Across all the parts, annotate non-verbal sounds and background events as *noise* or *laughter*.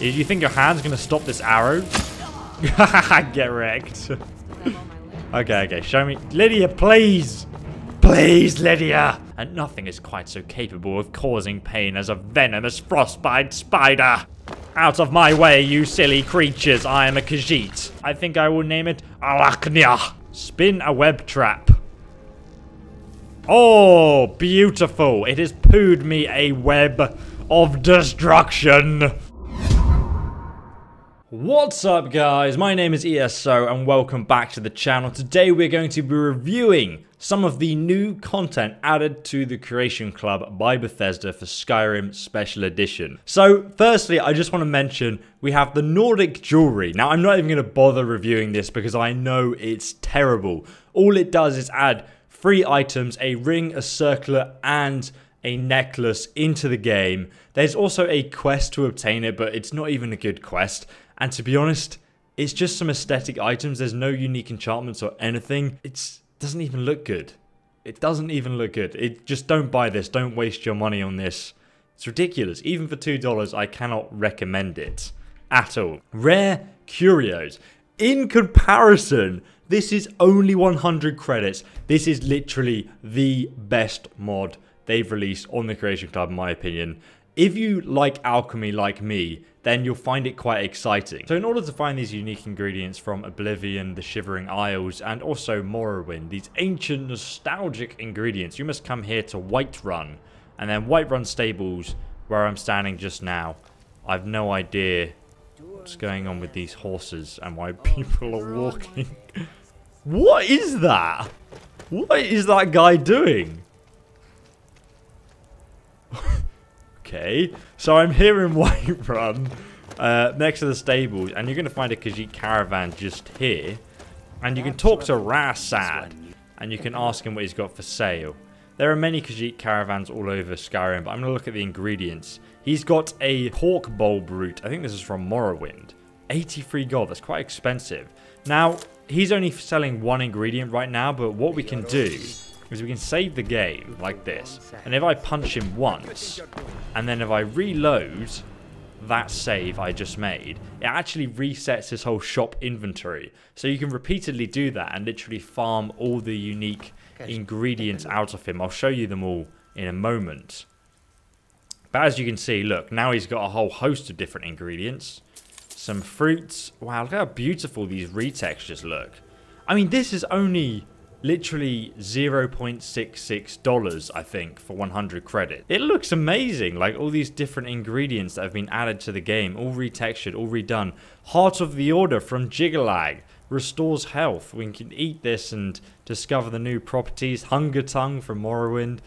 Do you think your hand's going to stop this arrow? *laughs* Get wrecked. okay, okay. Show me. Lydia, please. Please, Lydia. And nothing is quite so capable of causing pain as a venomous frostbite spider. Out of my way, you silly creatures. I am a Khajiit. I think I will name it Arachnia. Spin a web trap. Oh, beautiful. It has pooed me a web of destruction. What's up guys, my name is ESO and welcome back to the channel. Today we're going to be reviewing some of the new content added to the Creation Club by Bethesda for Skyrim Special Edition. So firstly, I just want to mention we have the Nordic Jewelry. Now I'm not even going to bother reviewing this because I know it's terrible. All it does is add three items, a ring, a circlet, and a necklace into the game. There's also a quest to obtain it, but it's not even a good quest. And to be honest, it's just some aesthetic items. There's no unique enchantments or anything. It doesn't even look good. It doesn't even look good. It just don't buy this. Don't waste your money on this. It's ridiculous. Even for $2, I cannot recommend it at all. Rare Curios. In comparison, this is only 100 credits. This is literally the best mod they've released on the Creation Club, in my opinion. If you like alchemy like me, then you'll find it quite exciting. So in order to find these unique ingredients from Oblivion, the Shivering Isles, and also Morrowind, these ancient nostalgic ingredients, you must come here to Whiterun, and then Whiterun Stables, where I'm standing just now. I've no idea what's going on with these horses and why oh, people are walking. *laughs* what is that? What is that guy doing? Okay. So I'm here in *laughs* Whiterun, uh, next to the stables, and you're going to find a Khajiit caravan just here. And you can talk to Ri'saad, and you can ask him what he's got for sale. There are many Khajiit caravans all over Skyrim, but I'm going to look at the ingredients. He's got a corkbulb root. I think this is from Morrowind. 83 gold. That's quite expensive. Now, he's only selling one ingredient right now, but what we can do is we can save the game like this. And if I punch him once, and then if I reload that save I just made, it actually resets his whole shop inventory. So you can repeatedly do that and literally farm all the unique ingredients out of him. I'll show you them all in a moment. But as you can see, look, now he's got a whole host of different ingredients. Some fruits. Wow, look how beautiful these retextures look. I mean, this is only literally $0.66 I think for 100 credit. It looks amazing like all these different ingredients that have been added to the game all retextured all redone. Heart of the Order from Jyggalag restores health. We can eat this and discover the new properties. Hunger Tongue from Morrowind.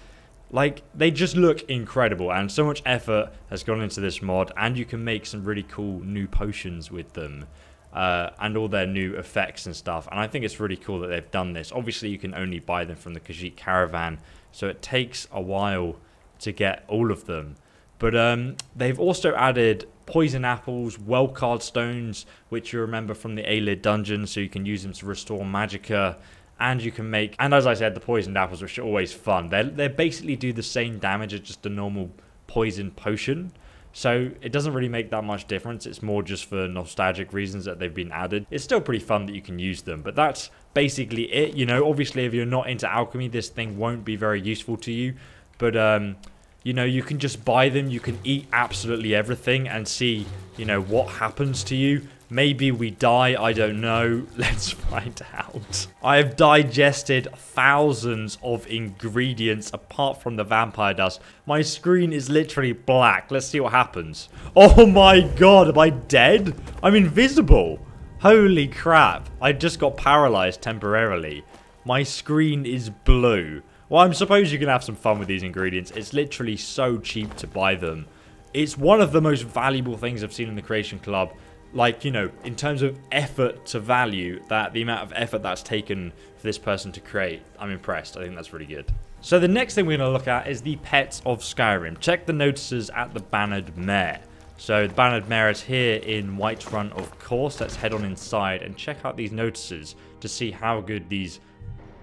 Like, they just look incredible, and so much effort has gone into this mod, and you can make some really cool new potions with them uh, and all their new effects and stuff. And I think it's really cool that they've done this. Obviously, you can only buy them from the Khajiit Caravan, so it takes a while to get all of them. But um, they've also added poison apples, Welkynd stones, which you remember from the Ayleid dungeon, so you can use them to restore magicka. And you can make, and as I said, the poisoned apples, which are always fun. They they basically do the same damage as just a normal poison potion. So it doesn't really make that much difference. It's more just for nostalgic reasons that they've been added. It's still pretty fun that you can use them, but that's basically it. You know, obviously if you're not into alchemy, this thing won't be very useful to you. But, um, you know, you can just buy them. You can eat absolutely everything and see, you know, what happens to you. Maybe we die, I don't know. *laughs* Let's find out. I have digested thousands of ingredients apart from the vampire dust. My screen is literally black. Let's see what happens. Oh my god, am I dead? I'm invisible. Holy crap. I just got paralyzed temporarily. My screen is blue. Well, I'm suppose you can have some fun with these ingredients. It's literally so cheap to buy them. It's one of the most valuable things I've seen in the Creation Club like you know in terms of effort to value that the amount of effort that's taken for this person to create i'm impressed. I think that's really good. So the next thing we're going to look at is the pets of skyrim. Check the notices at the bannered mare. So the bannered mare is here in whiterun of course. Let's head on inside and check out these notices to see how good these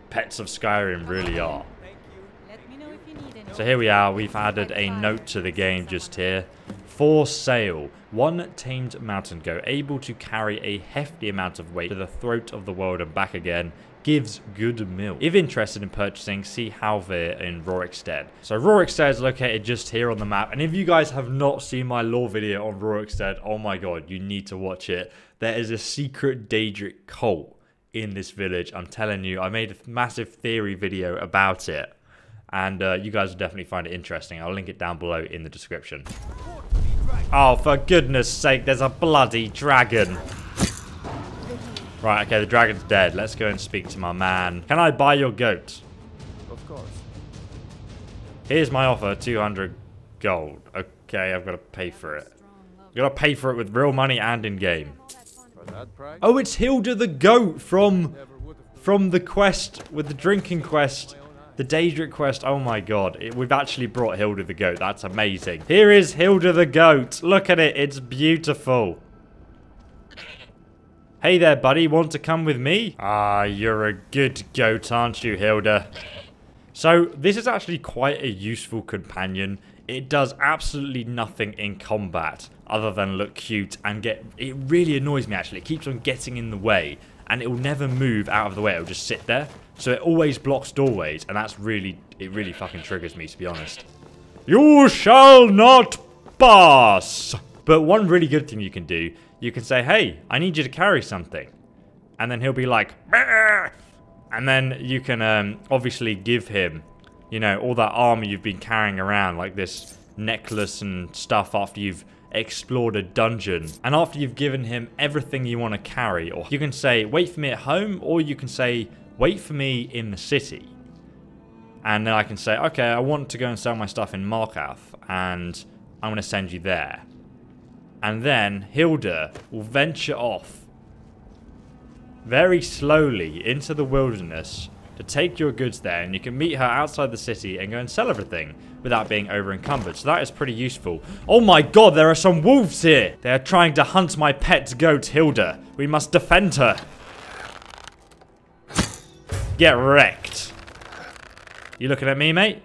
pets of skyrim really are so here we are we've added a note to the game just here For sale, one tamed mountain goat able to carry a hefty amount of weight to the throat of the world and back again gives good milk. If interested in purchasing, see Halvir in Rorikstead. So Rorikstead is located just here on the map. And if you guys have not seen my lore video on Rorikstead, oh my god, you need to watch it. There is a secret Daedric cult in this village. I'm telling you, I made a massive theory video about it. And uh, you guys will definitely find it interesting. I'll link it down below in the description. Oh, for goodness sake, there's a bloody dragon. Right, okay, the dragon's dead. Let's go and speak to my man. Can I buy your goat? Of course. Here's my offer, 200 gold. Okay, I've got to pay for it. I've got to pay for it with real money and in-game. For that price, Oh, it's Hilda the goat from never would have from the quest with the drinking quest. The Daedric quest, oh my god. It, we've actually brought Hilda the goat. That's amazing. Here is Hilda the goat. Look at it. It's beautiful. Hey there, buddy. Want to come with me? Ah, you're a good goat, aren't you, Hilda? So, this is actually quite a useful companion. It does absolutely nothing in combat other than look cute and get... It really annoys me, actually. It keeps on getting in the way and it will never move out of the way. It will just sit there. So it always blocks doorways and that's really... It really fucking triggers me, to be honest. You shall not pass! But one really good thing you can do, you can say, hey, I need you to carry something. And then he'll be like, "Meh." and then you can um, obviously give him, you know, all that armor you've been carrying around, like this necklace and stuff after you've explored a dungeon. And after you've given him everything you want to carry, or you can say, wait for me at home, or you can say, wait for me in the city. And then I can say, okay, I want to go and sell my stuff in Markarth, and I'm going to send you there. And then Hilda will venture off very slowly into the wilderness to take your goods there, and you can meet her outside the city and go and sell everything without being over encumbered. So that is pretty useful. Oh my god, there are some wolves here! They are trying to hunt my pet goat, Hilda. We must defend her. Get wrecked. You looking at me, mate?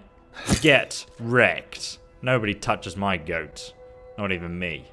Get wrecked. Nobody touches my goat. Not even me.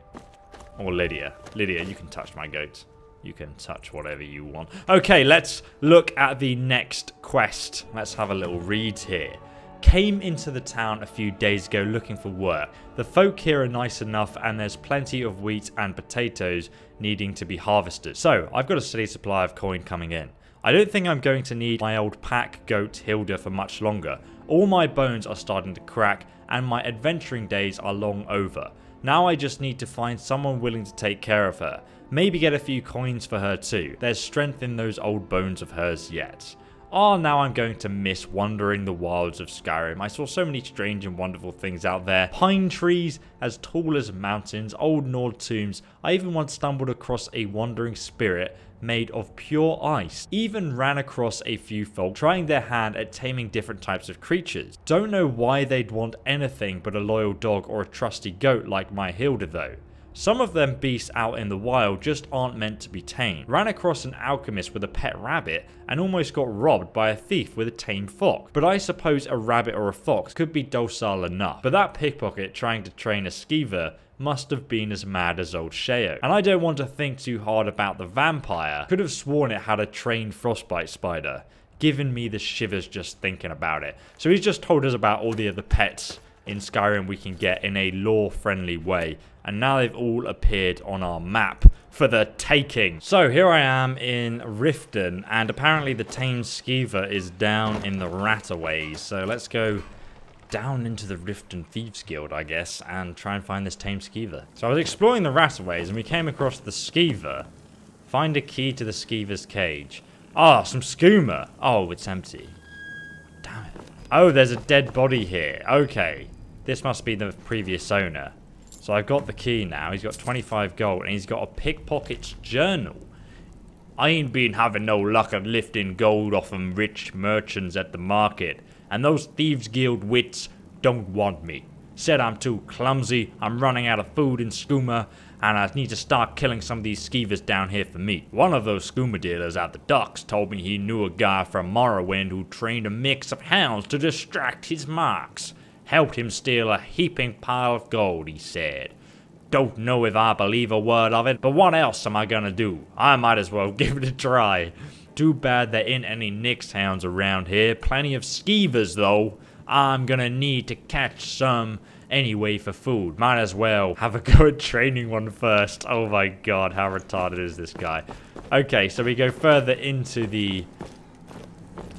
Or Lydia. Lydia, you can touch my goat. You can touch whatever you want. Okay, let's look at the next quest. Let's have a little read here. Came into the town a few days ago looking for work. The folk here are nice enough and there's plenty of wheat and potatoes needing to be harvested. So, I've got a steady supply of coin coming in. I don't think I'm going to need my old pack goat Hilda for much longer. All my bones are starting to crack and my adventuring days are long over. Now I just need to find someone willing to take care of her. Maybe get a few coins for her too. There's strength in those old bones of hers yet. Ah, now I'm going to miss wandering the wilds of Skyrim. I saw so many strange and wonderful things out there. Pine trees as tall as mountains, old Nord tombs. I even once stumbled across a wandering spirit made of pure ice. Even ran across a few folk trying their hand at taming different types of creatures. Don't know why they'd want anything but a loyal dog or a trusty goat like my Hilda though. Some of them beasts out in the wild just aren't meant to be tamed. Ran across an alchemist with a pet rabbit and almost got robbed by a thief with a tame fox. But I suppose a rabbit or a fox could be docile enough. But that pickpocket trying to train a skeever must have been as mad as old Sheo. And I don't want to think too hard about the vampire. Could have sworn it had a trained frostbite spider. Giving me the shivers just thinking about it. So he's just told us about all the other pets in Skyrim we can get in a lore-friendly way. And now they've all appeared on our map for the taking. So here I am in Riften, and apparently the tame skeever is down in the Rataways. So let's go down into the Riften Thieves Guild, I guess, and try and find this tame skeever. So I was exploring the Rataways, and we came across the skeever. Find a key to the skeever's cage. Ah, some skooma. Oh, it's empty. Damn it. Oh, there's a dead body here. Okay. This must be the previous owner. So I've got the key now. He's got 25 gold and he's got a pickpocket's journal. I ain't been having no luck at lifting gold off them rich merchants at the market. And those Thieves Guild wits don't want me. Said I'm too clumsy, I'm running out of food in skooma, and I need to start killing some of these skeevers down here for meat. One of those skooma dealers at the docks told me he knew a guy from Morrowind who trained a mix of hounds to distract his marks. Helped him steal a heaping pile of gold, he said. Don't know if I believe a word of it, but what else am I gonna do? I might as well *laughs* give it a try. Too bad there ain't any Nix hounds around here. Plenty of skeevers though. I'm gonna need to catch some anyway for food. Might as well have a *laughs* go at training one first. Oh my god, how retarded is this guy? Okay, so we go further into the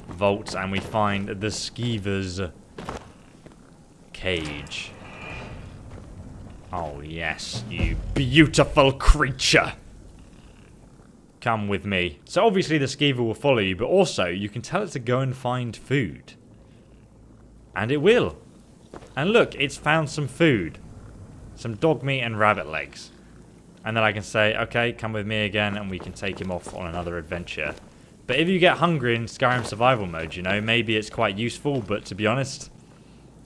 vaults and we find the skeever's cage. Oh yes, you beautiful creature. Come with me. So obviously the skeever will follow you, but also you can tell it to go and find food. And it will. And look, it's found some food. Some dog meat and rabbit legs. And then I can say, okay, come with me again, and we can take him off on another adventure. But if you get hungry in Skyrim survival mode, you know, maybe it's quite useful, but to be honest,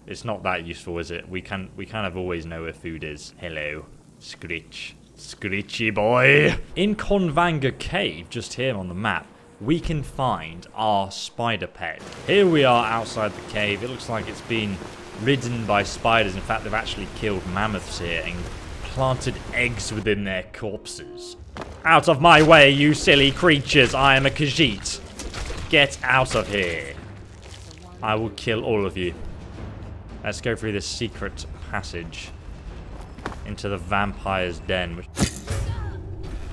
it's not that useful, is it? We can we kind of always know where food is. Hello, Screech. Screechy boy. In Konvanga Cave, just here on the map, we can find our spider pet. Here we are outside the cave. It looks like it's been ridden by spiders. In fact, they've actually killed mammoths here and planted eggs within their corpses. Out of my way, you silly creatures. I am a Khajiit. Get out of here. I will kill all of you. Let's go through this secret passage into the vampire's den.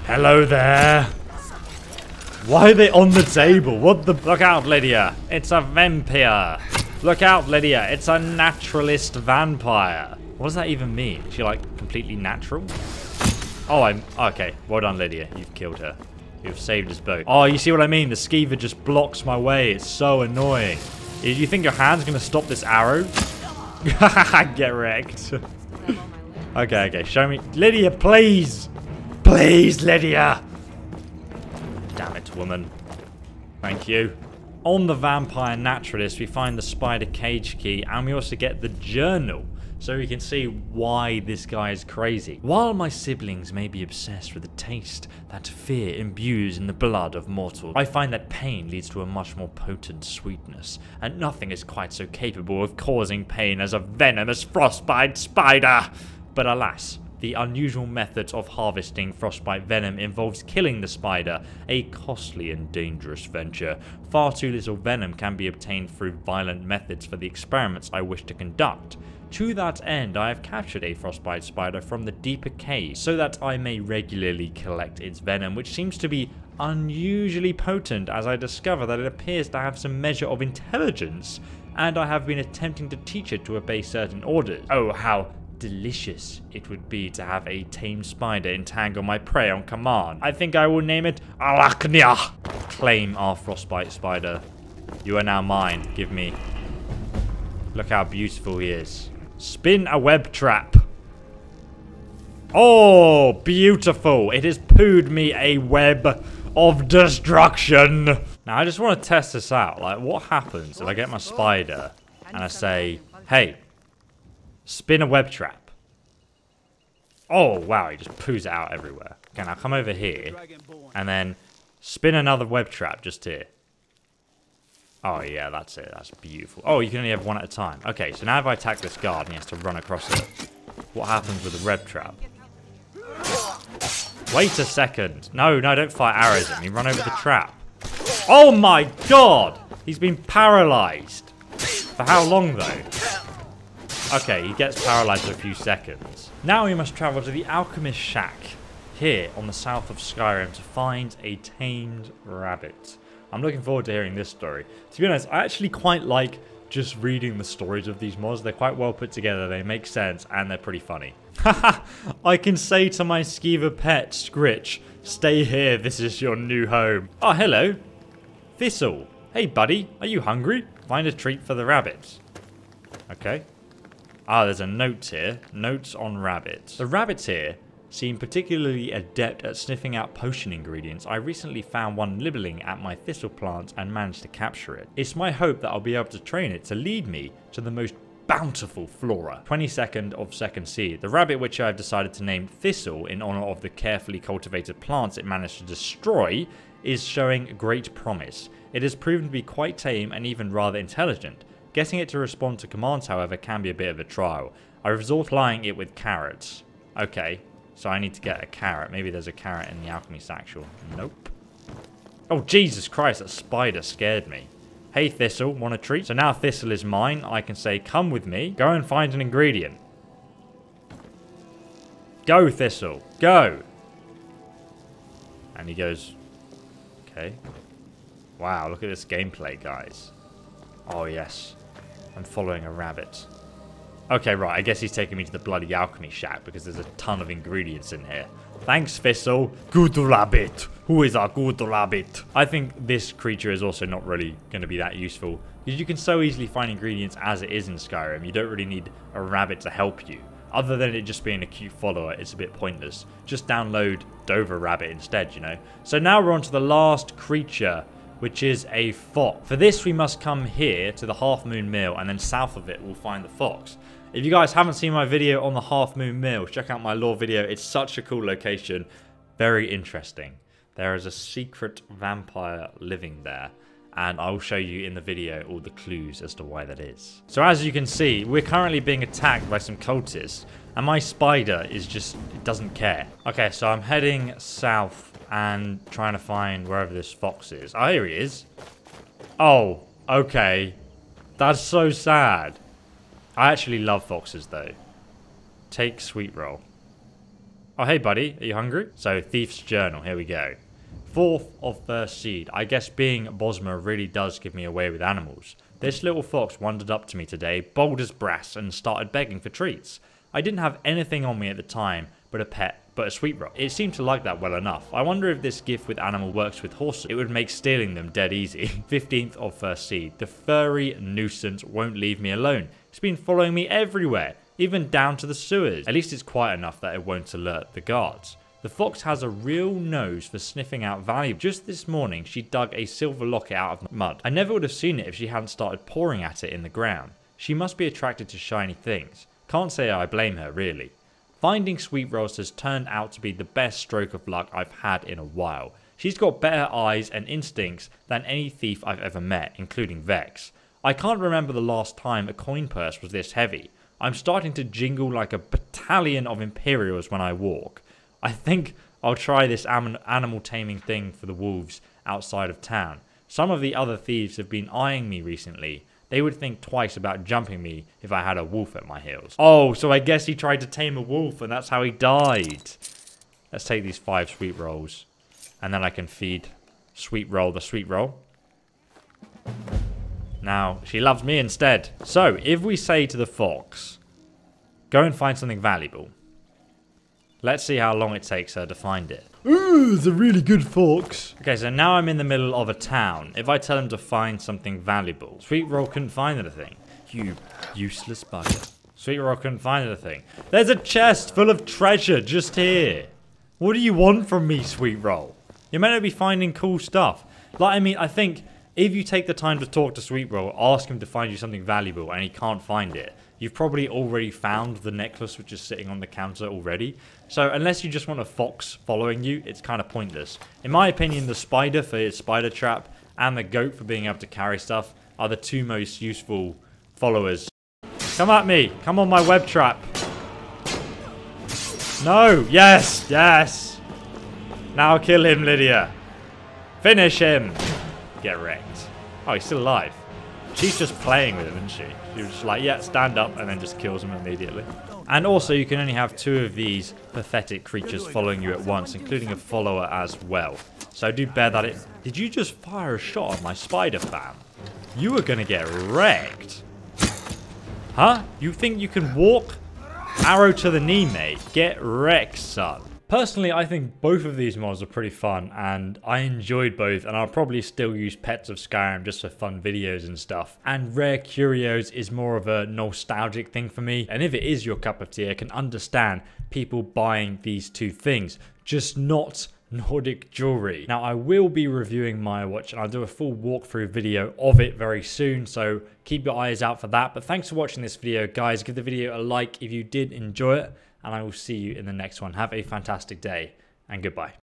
Hello there. Why are they on the table? What the? Look out, Lydia. It's a vampire. Look out, Lydia. It's a naturalist vampire. What does that even mean? Is she like completely natural? Oh, I'm okay. Well done, Lydia. You've killed her. You've saved us both. Oh, you see what I mean? The skeever just blocks my way. It's so annoying. Do you think your hand's gonna stop this arrow? *laughs* Get wrecked. okay, okay. Show me. Lydia, please. Please, Lydia. Damn it, woman. Thank you. On the Vampire Naturalist, we find the Spider Cage Key, and we also get the Journal, so we can see why this guy is crazy. While my siblings may be obsessed with the taste that fear imbues in the blood of mortals, I find that pain leads to a much more potent sweetness, and nothing is quite so capable of causing pain as a venomous frostbite spider. But alas, the unusual method of harvesting frostbite venom involves killing the spider, a costly and dangerous venture. Far too little venom can be obtained through violent methods for the experiments I wish to conduct. To that end, I have captured a frostbite spider from the deeper cave so that I may regularly collect its venom, which seems to be unusually potent as I discover that it appears to have some measure of intelligence, and I have been attempting to teach it to obey certain orders. Oh, how delicious it would be to have a tame spider entangle my prey on command. I think I will name it Arachnia. Claim our frostbite spider. You are now mine. Give me. Look how beautiful he is. Spin a web trap. Oh, beautiful. It has pooed me a web of destruction. Now, I just want to test this out. Like, what happens if I get my spider and I say, hey, spin a web trap? Oh, wow, he just poos it out everywhere. Okay, now come over here and then spin another web trap just here. Oh, yeah, that's it. That's beautiful. Oh, you can only have one at a time. Okay, so now if I attack this guard and he has to run across it, what happens with the web trap? Wait a second. No, no, don't fire arrows at me. Run over the trap. Oh my god! He's been paralyzed. For how long, though? Okay, he gets paralyzed for a few seconds. Now we must travel to the Alchemist Shack, here on the south of Skyrim, to find a tamed rabbit. I'm looking forward to hearing this story. To be honest, I actually quite like just reading the stories of these mods. They're quite well put together, they make sense, and they're pretty funny. *laughs* I can say to my skeever pet, Scritch, stay here, this is your new home. Oh, hello. Thistle. Hey, buddy, are you hungry? Find a treat for the rabbits. Okay. Ah, there's a note here. Notes on rabbits. The rabbits here seem particularly adept at sniffing out potion ingredients. I recently found one nibbling at my thistle plant and managed to capture it. It's my hope that I'll be able to train it to lead me to the most bountiful flora. 22nd of second seed. The rabbit which I've decided to name Thistle in honor of the carefully cultivated plants it managed to destroy is showing great promise. It has proven to be quite tame and even rather intelligent. Getting it to respond to commands, however, can be a bit of a trial. I resort lying it with carrots. Okay, so I need to get a carrot. Maybe there's a carrot in the alchemy satchel. Nope. Oh, Jesus Christ, that spider scared me. Hey, Thistle, want a treat? So now Thistle is mine. I can say, come with me. Go and find an ingredient. Go, Thistle. Go. And he goes, okay. Wow, look at this gameplay, guys. Oh, yes. I'm following a rabbit. Okay, right. I guess he's taking me to the bloody alchemy shack because there's a ton of ingredients in here. Thanks, Thistle. Good rabbit. Who is our good rabbit? I think this creature is also not really going to be that useful because you can so easily find ingredients as it is in Skyrim. You don't really need a rabbit to help you. Other than it just being a cute follower, it's a bit pointless. Just download Dover Rabbit instead, you know. So now we're on to the last creature, which is a fox. For this, we must come here to the Half Moon Mill, and then south of it, we'll find the fox. If you guys haven't seen my video on the Half Moon Mill, check out my lore video. It's such a cool location. Very interesting. There is a secret vampire living there and I'll show you in the video all the clues as to why that is. So as you can see, we're currently being attacked by some cultists, and my spider is just, it doesn't care. Okay, so I'm heading south and trying to find wherever this fox is. Oh, here he is. Oh, okay. That's so sad. I actually love foxes, though. Take sweet roll. Oh, hey, buddy. Are you hungry? So, Thief's Journal. Here we go. Fourth of first seed. I guess being Bosmer really does give me away with animals. This little fox wandered up to me today, bold as brass, and started begging for treats. I didn't have anything on me at the time but a pet, but a sweet roll. It seemed to like that well enough. I wonder if this gift with animal works with horses. It would make stealing them dead easy. *laughs* 15th of first seed. The furry nuisance won't leave me alone. It's been following me everywhere, even down to the sewers. At least it's quiet enough that it won't alert the guards. The fox has a real nose for sniffing out value. Just this morning, she dug a silver locket out of mud. I never would have seen it if she hadn't started pouring at it in the ground. She must be attracted to shiny things. Can't say I blame her, really. Finding sweet rolls has turned out to be the best stroke of luck I've had in a while. She's got better eyes and instincts than any thief I've ever met, including Vex. I can't remember the last time a coin purse was this heavy. I'm starting to jingle like a battalion of Imperials when I walk. I think I'll try this animal taming thing for the wolves outside of town. Some of the other thieves have been eyeing me recently. They would think twice about jumping me if I had a wolf at my heels. Oh, so I guess he tried to tame a wolf and that's how he died. Let's take these five sweet rolls. And then I can feed sweet roll the sweet roll. Now, she loves me instead. So, if we say to the fox, go and find something valuable. Let's see how long it takes her to find it. Ooh, a really good fox. Okay, so now I'm in the middle of a town. If I tell him to find something valuable, Sweet Roll couldn't find anything. You useless bugger. Sweet Roll couldn't find anything. There's a chest full of treasure just here. What do you want from me, Sweet Roll? You're meant to be finding cool stuff. Like, I mean, I think if you take the time to talk to Sweet Roll, ask him to find you something valuable and he can't find it, you've probably already found the necklace which is sitting on the counter already. So unless you just want a fox following you, it's kind of pointless. In my opinion, the spider for its spider trap and the goat for being able to carry stuff are the two most useful followers. Come at me. Come on my web trap. No. Yes. Yes. Now kill him, Lydia. Finish him. Get wrecked. Oh, he's still alive. She's just playing with him, isn't she? Was just like, yeah, stand up, and then just kills him immediately. And also, you can only have two of these pathetic creatures following you at once, including a follower as well. So do bear that in. Did you just fire a shot at my spider fam? You were gonna get wrecked. Huh? You think you can walk? Arrow to the knee, mate. Get wrecked, son. Personally, I think both of these mods are pretty fun, and I enjoyed both, and I'll probably still use Pets of Skyrim just for fun videos and stuff. And Rare Curios is more of a nostalgic thing for me, and if it is your cup of tea, I can understand people buying these two things, just not Nordic jewelry. Now I will be reviewing Myrwatch and I'll do a full walkthrough video of it very soon so keep your eyes out for that. But thanks for watching this video guys. Give the video a like if you did enjoy it and I will see you in the next one. Have a fantastic day and goodbye.